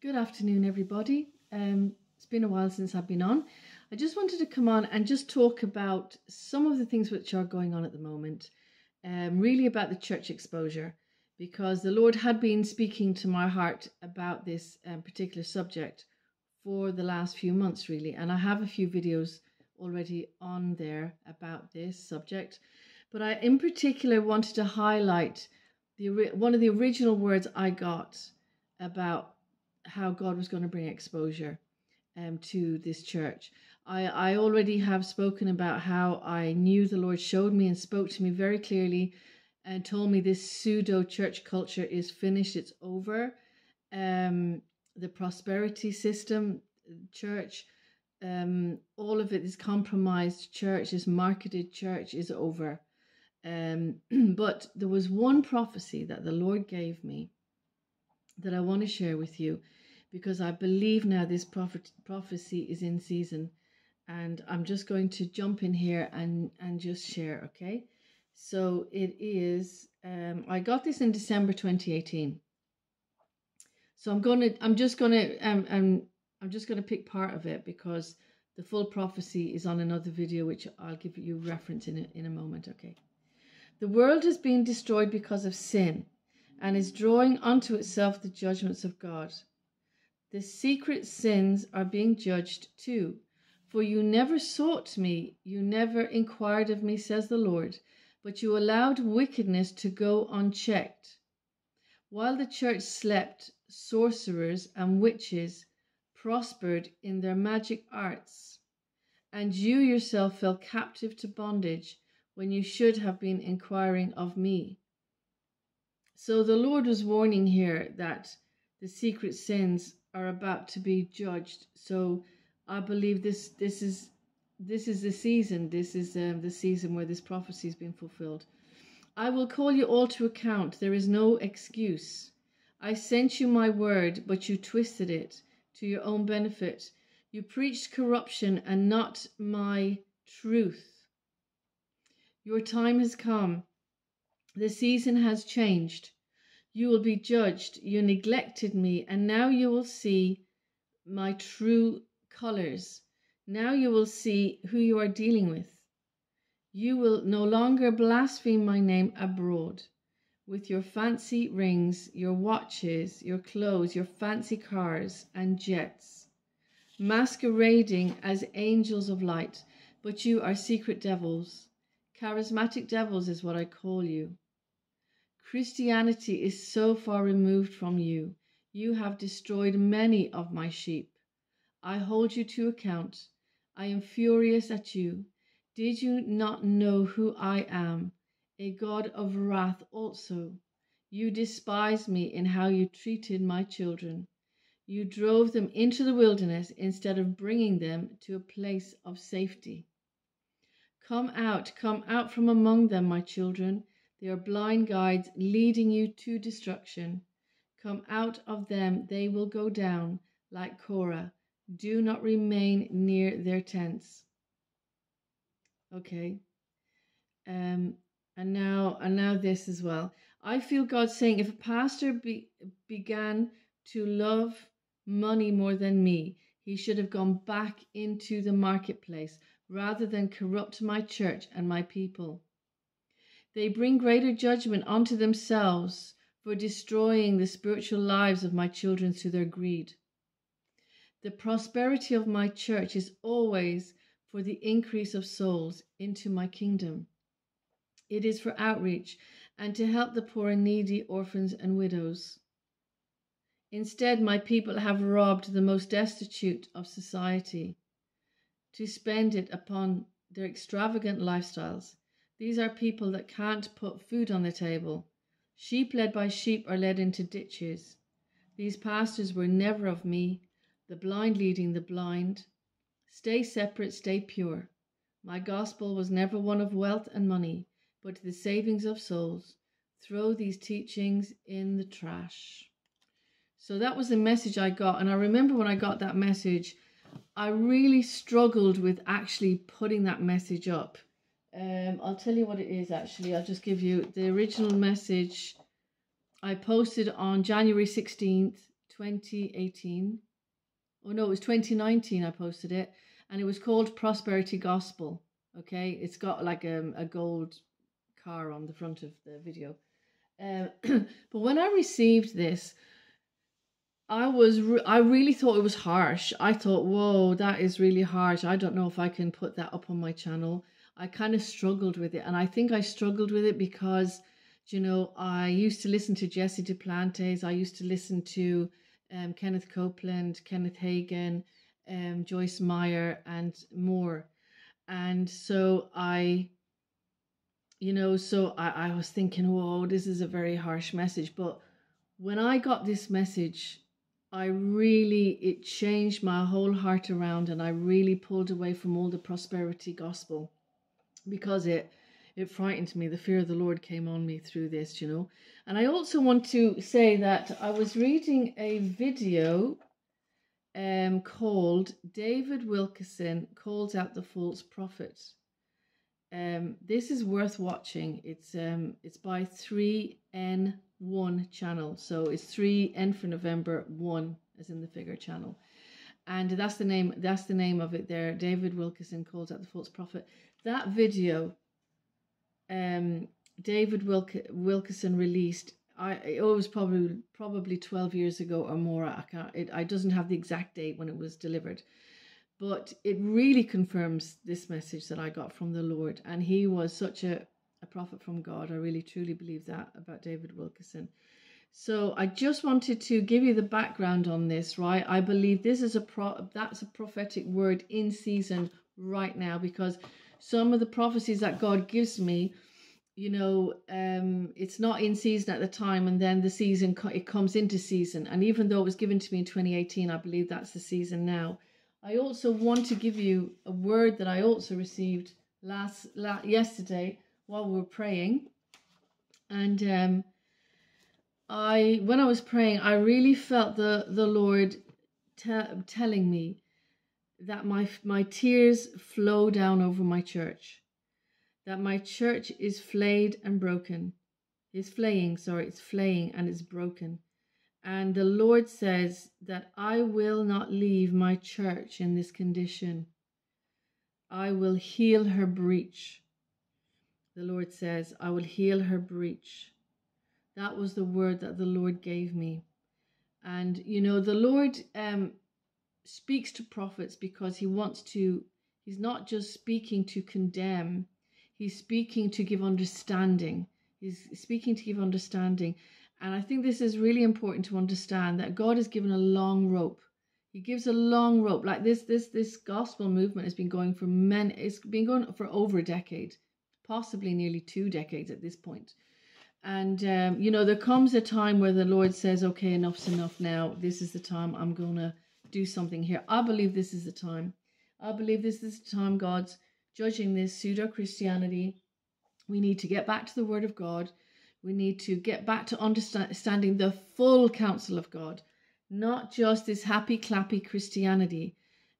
Good afternoon, everybody. Um, it's been a while since I've been on. I just wanted to come on and just talk about some of the things which are going on at the moment, um, really about the church exposure, because the Lord had been speaking to my heart about this um, particular subject for the last few months, really. And I have a few videos already on there about this subject, but I, in particular, wanted to highlight the one of the original words I got about how God was going to bring exposure um, to this church. I, I already have spoken about how I knew the Lord showed me and spoke to me very clearly and told me this pseudo church culture is finished, it's over. Um, the prosperity system, church, um, all of it is compromised church, is marketed church is over. Um, but there was one prophecy that the Lord gave me that I want to share with you because I believe now this prophet, prophecy is in season. And I'm just going to jump in here and, and just share, okay? So it is, um, I got this in December 2018. So I'm going to, I'm just going to, um, um, I'm just going to pick part of it because the full prophecy is on another video, which I'll give you reference in a, in a moment, okay? The world has been destroyed because of sin and is drawing unto itself the judgments of God. The secret sins are being judged too. For you never sought me, you never inquired of me, says the Lord, but you allowed wickedness to go unchecked. While the church slept, sorcerers and witches prospered in their magic arts, and you yourself fell captive to bondage when you should have been inquiring of me. So the Lord was warning here that the secret sins are about to be judged. So I believe this this is this is the season. This is um, the season where this prophecy has been fulfilled. I will call you all to account. There is no excuse. I sent you my word, but you twisted it to your own benefit. You preached corruption and not my truth. Your time has come. The season has changed. You will be judged. You neglected me, and now you will see my true colors. Now you will see who you are dealing with. You will no longer blaspheme my name abroad with your fancy rings, your watches, your clothes, your fancy cars and jets, masquerading as angels of light, but you are secret devils. Charismatic devils is what I call you. Christianity is so far removed from you. You have destroyed many of my sheep. I hold you to account. I am furious at you. Did you not know who I am, a God of wrath also? You despised me in how you treated my children. You drove them into the wilderness instead of bringing them to a place of safety. Come out, come out from among them, my children. They are blind guides leading you to destruction. Come out of them, they will go down like Korah. Do not remain near their tents. Okay. Um, and now, and now this as well. I feel God saying, if a pastor be, began to love money more than me, he should have gone back into the marketplace rather than corrupt my church and my people. They bring greater judgment onto themselves for destroying the spiritual lives of my children through their greed. The prosperity of my church is always for the increase of souls into my kingdom. It is for outreach and to help the poor and needy, orphans and widows. Instead, my people have robbed the most destitute of society to spend it upon their extravagant lifestyles these are people that can't put food on the table. Sheep led by sheep are led into ditches. These pastors were never of me, the blind leading the blind. Stay separate, stay pure. My gospel was never one of wealth and money, but the savings of souls. Throw these teachings in the trash. So that was the message I got. And I remember when I got that message, I really struggled with actually putting that message up um, I'll tell you what it is actually. I'll just give you the original message I posted on January 16th, 2018. Oh no, it was 2019 I posted it and it was called Prosperity Gospel. Okay, it's got like a, a gold car on the front of the video. Uh, but when I received this, I was re- I really thought it was harsh. I thought, whoa, that is really harsh. I don't know if I can put that up on my channel. I kind of struggled with it, and I think I struggled with it because, you know, I used to listen to Jesse Duplantis. I used to listen to um, Kenneth Copeland, Kenneth Hagin, um, Joyce Meyer, and more. And so I, you know, so I, I was thinking, whoa, this is a very harsh message. But when I got this message, I really, it changed my whole heart around, and I really pulled away from all the prosperity gospel because it it frightened me. The fear of the Lord came on me through this, you know. And I also want to say that I was reading a video um, called David Wilkerson Calls Out the False Prophet. Um, this is worth watching. It's um, it's by 3N1 channel. So it's 3N for November 1 as in the figure channel. And that's the name that's the name of it there. David Wilkerson calls out the false prophet. That video um, David Wilk- Wilkerson released I it was probably probably 12 years ago or more. I can't it I doesn't have the exact date when it was delivered. But it really confirms this message that I got from the Lord. And he was such a, a prophet from God. I really truly believe that about David Wilkerson. So I just wanted to give you the background on this, right? I believe this is a pro that's a prophetic word in season right now because some of the prophecies that God gives me you know um, it's not in season at the time and then the season it comes into season. And even though it was given to me in 2018 i believe that's the season now. I also want to give you a word that i also received last, last yesterday while we were praying. And um, i when i was praying i really felt the the lord te- telling me that my my tears flow down over my church that my church is flayed and broken. Is flaying, sorry, it's flaying and it's broken. And the Lord says that I will not leave my church in this condition. I will heal her breach. The Lord says, I will heal her breach. That was the word that the Lord gave me. And, you know, the Lord um, speaks to prophets because he wants to, he's not just speaking to condemn, He's speaking to give understanding. He's speaking to give understanding. And I think this is really important to understand that God has given a long rope. He gives a long rope. Like this, this, this gospel movement has been going for many, it's been going for over a decade, possibly nearly two decades at this point. And, um, you know, there comes a time where the Lord says, okay, enough's enough now. This is the time I'm to do something here. I believe this is the time. I believe this is the time God's judging this pseudo Christianity. We need to get back to the Word of God. We need to get back to understanding the full counsel of God, not just this happy clappy Christianity.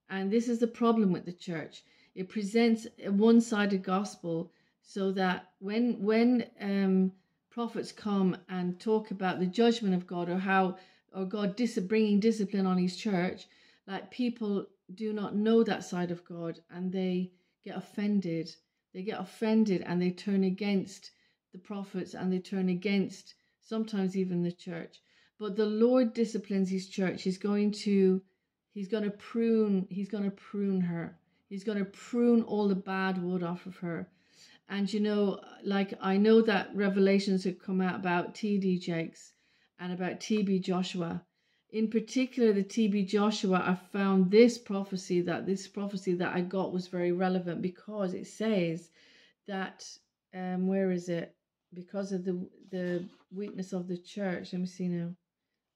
And this is the problem with the church. It presents a one-sided gospel, so that when when um, prophets come and talk about the judgment of God or how or God dis- bringing discipline on His church, like people do not know that side of God, and they get offended. They get offended and they turn against the prophets and they turn against sometimes even the church. But the Lord disciplines his church. He's going to he's going to prune he's going to prune her. He's going to prune all the bad wood off of her. And you know, like I know that revelations have come out about TD Jakes and about TB Joshua in particular the TB Joshua, I found this prophecy that this prophecy that I got was very relevant because it says that um where is it? Because of the the weakness of the church. Let me see now.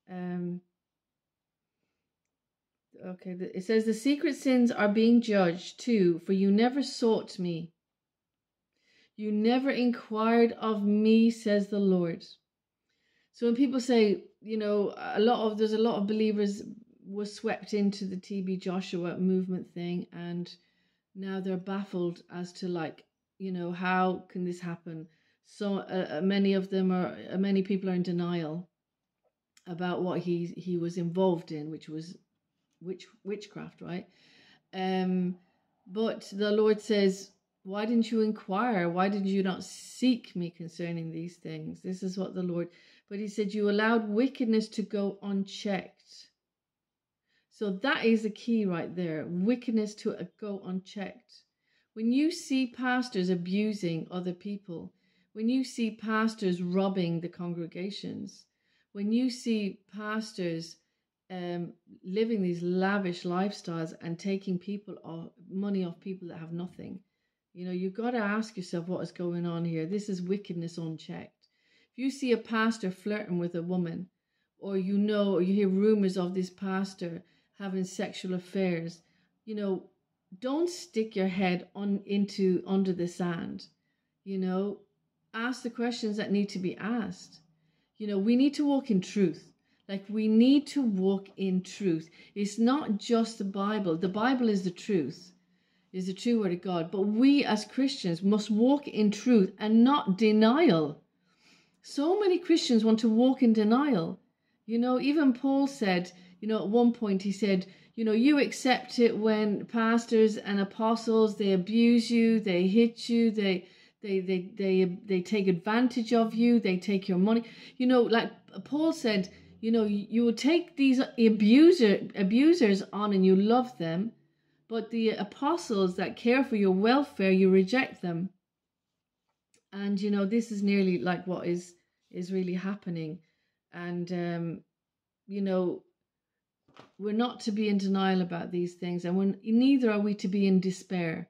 Um okay, it says the secret sins are being judged too, for you never sought me. You never inquired of me, says the Lord. So when people say, you know, a lot of there's a lot of believers were swept into the TB Joshua movement thing, and now they're baffled as to like, you know, how can this happen? So uh, uh many of them are, uh, many people are in denial, about what he he was involved in, which was witch witchcraft, right? Um, but the Lord says, Why didn't you inquire? Why did you not seek me concerning these things? This is what the Lord, but he said, You allowed wickedness to go unchecked. So that is the key right there wickedness to go unchecked. When you see pastors abusing other people, when you see pastors robbing the congregations, when you see pastors um, living these lavish lifestyles and taking people off, money off people that have nothing, you know, you've got to ask yourself what is going on here. This is wickedness unchecked. If you see a pastor flirting with a woman, or you know, or you hear rumors of this pastor having sexual affairs, you know, don't stick your head on into under the sand. You know, ask the questions that need to be asked. You know, we need to walk in truth. Like we need to walk in truth. It's not just the Bible. The Bible is the truth, is the true word of God. But we as Christians must walk in truth and not denial. So many Christians want to walk in denial. You know, even Paul said, you know, at one point he said, you know, you accept it when pastors and apostles they abuse you, they hit you, they they they they they take advantage of you, they take your money. You know, like Paul said, you know, you will take these abuser abusers on and you love them, but the apostles that care for your welfare, you reject them. And you know, this is nearly like what is is really happening. And um, you know, we're not to be in denial about these things, and when neither are we to be in despair.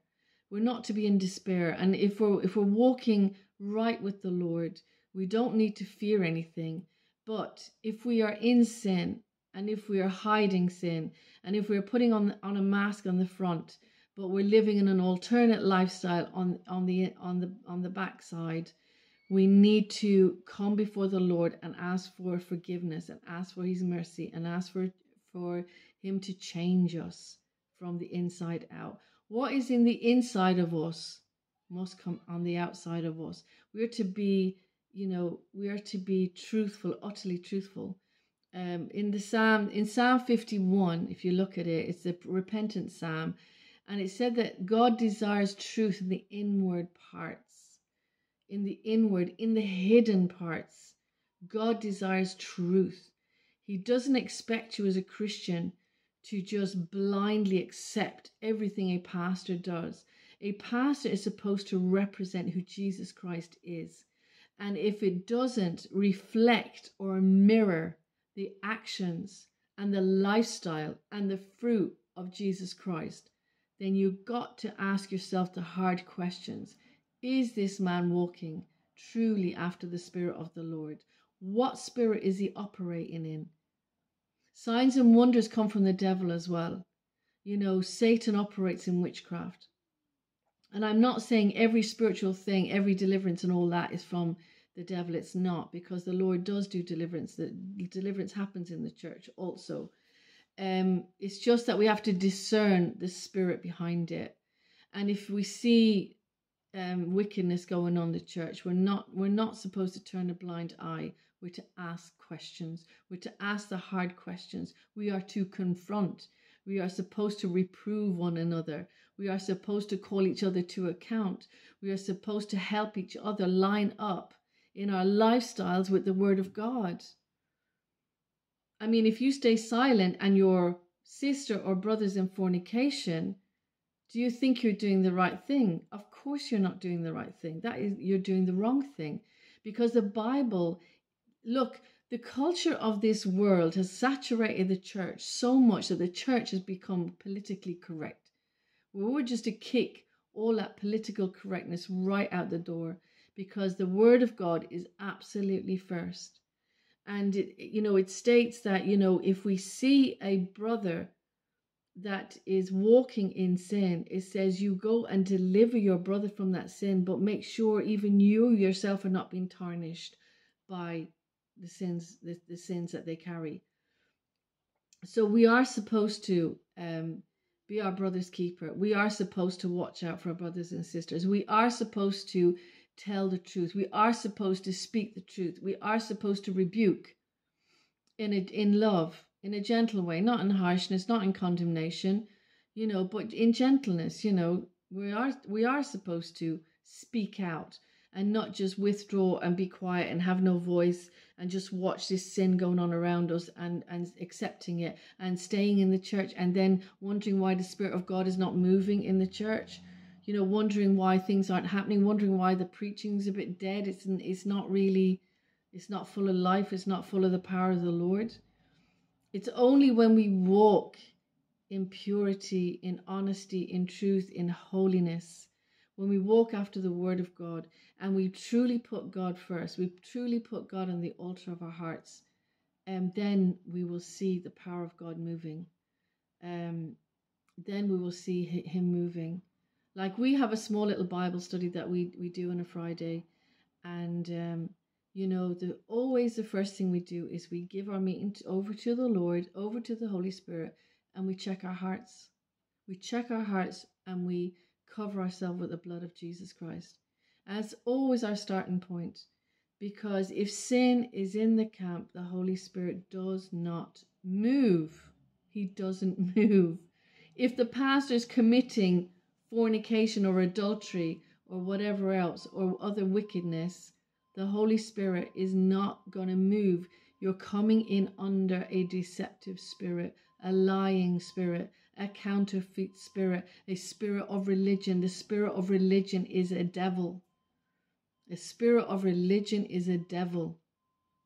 We're not to be in despair, and if we're if we're walking right with the Lord, we don't need to fear anything. But if we are in sin, and if we are hiding sin, and if we're putting on on a mask on the front, but we're living in an alternate lifestyle on on the on the on the backside, we need to come before the Lord and ask for forgiveness and ask for His mercy and ask for for Him to change us from the inside out. What is in the inside of us must come on the outside of us. We're to be, you know, we are to be truthful, utterly truthful. Um, in the Psalm, in Psalm 51, if you look at it, it's a repentant psalm, and it said that God desires truth in the inward parts, in the inward, in the hidden parts. God desires truth. He doesn't expect you as a Christian to just blindly accept everything a pastor does. A pastor is supposed to represent who Jesus Christ is. And if it doesn't reflect or mirror the actions and the lifestyle and the fruit of Jesus Christ, then you've got to ask yourself the hard questions. Is this man walking truly after the Spirit of the Lord? What spirit is he operating in? Signs and wonders come from the devil as well. You know, Satan operates in witchcraft. And I'm not saying every spiritual thing, every deliverance and all that is from the devil. It's not, because the Lord does do deliverance. The deliverance happens in the church also. Um, it's just that we have to discern the spirit behind it. And if we see um, wickedness going on in the church, we're not we're not supposed to turn a blind eye. We're to ask questions. We're to ask the hard questions. We are to confront. We are supposed to reprove one another. We are supposed to call each other to account. We are supposed to help each other line up in our lifestyles with the Word of God. I mean, if you stay silent and your sister or brother's in fornication, do you think you're doing the right thing? Of course, you're not doing the right thing. That is, you're doing the wrong thing because the Bible look, the culture of this world has saturated the church so much that the church has become politically correct. We were just to kick all that political correctness right out the door because the word of God is absolutely first. And it, you know, it states that, you know, if we see a brother that is walking in sin, it says you go and deliver your brother from that sin, but make sure even you yourself are not being tarnished by the sins the, the sins that they carry. So we are supposed to um, be our brother's keeper. We are supposed to watch out for our brothers and sisters. We are supposed to tell the truth. We are supposed to speak the truth. We are supposed to rebuke in a, in love, in a gentle way, not in harshness, not in condemnation, you know, but in gentleness, you know, we are we are supposed to speak out and not just withdraw and be quiet and have no voice and just watch this sin going on around us and and accepting it and staying in the church and then wondering why the spirit of god is not moving in the church you know wondering why things aren't happening wondering why the preaching's a bit dead it's it's not really it's not full of life it's not full of the power of the lord it's only when we walk in purity in honesty in truth in holiness when we walk after the word of god and we truly put God first, we truly put God on the altar of our hearts, and um, then we will see the power of God moving. Um, then we will see Him moving. Like we have a small little Bible study that we we do on a Friday, and um, you know the always the first thing we do is we give our meeting to, over to the Lord, over to the Holy Spirit, and we check our hearts. We check our hearts and we cover ourselves with the blood of Jesus Christ as always our starting point. Because if sin is in the camp, the Holy Spirit does not move. He doesn't move. If the pastor is committing fornication or adultery or whatever else or other wickedness, the Holy Spirit is not going to move. You're coming in under a deceptive spirit, a lying spirit, a counterfeit spirit, a spirit of religion. The spirit of religion is a devil. The spirit of religion is a devil.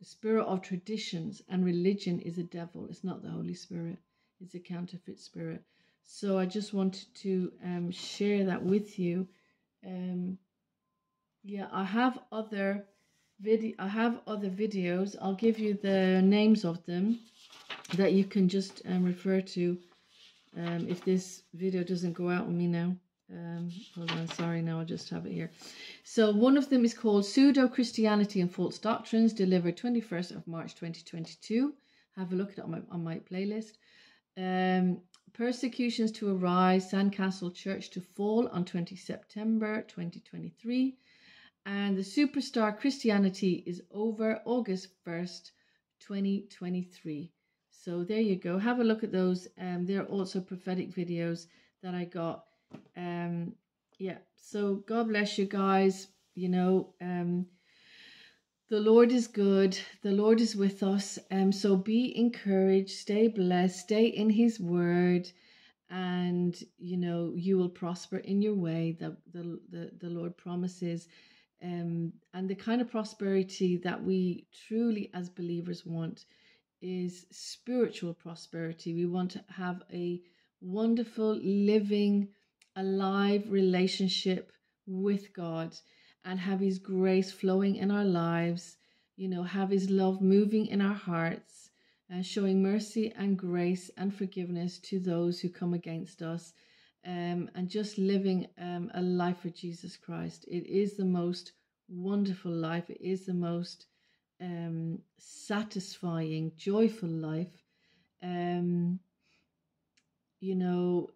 The spirit of traditions and religion is a devil. It's not the Holy Spirit, it's a counterfeit spirit. So I just wanted to um, share that with you. Um, yeah, I have other video. I have other videos. I'll give you the names of them that you can just um, refer to um, if this video doesn't go out on me now. Um, hold on, sorry, now I just have it here. So one of them is called Pseudo Christianity and False Doctrines, delivered 21st of March 2022. Have a look at it on my, on my playlist. Um, Persecutions to Arise, Sandcastle Church to Fall on 20 September 2023. And the Superstar Christianity is over August 1st, 2023. So there you go. Have a look at those. Um, they're also prophetic videos that I got um yeah so god bless you guys you know um the lord is good. The lord is with us. Um so be encouraged stay blessed stay in his word and you know you will prosper in your way that the, the the lord promises. Um and the kind of prosperity that we truly as believers want is spiritual prosperity. We want to have a wonderful living alive relationship with God and have His grace flowing in our lives, you know, have His love moving in our hearts and showing mercy and grace and forgiveness to those who come against us. Um, and just living um, a life for Jesus Christ. It is the most wonderful life. It is the most um, satisfying, joyful life. Um, you know,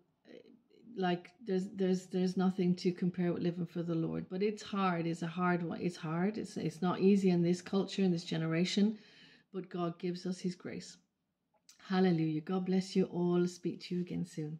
like there's there's there's nothing to compare with living for the Lord. But it's hard. It's a hard one. It's hard. It's it's not easy in this culture in this generation, but God gives us His grace. Hallelujah. God bless you all. Speak to you again soon.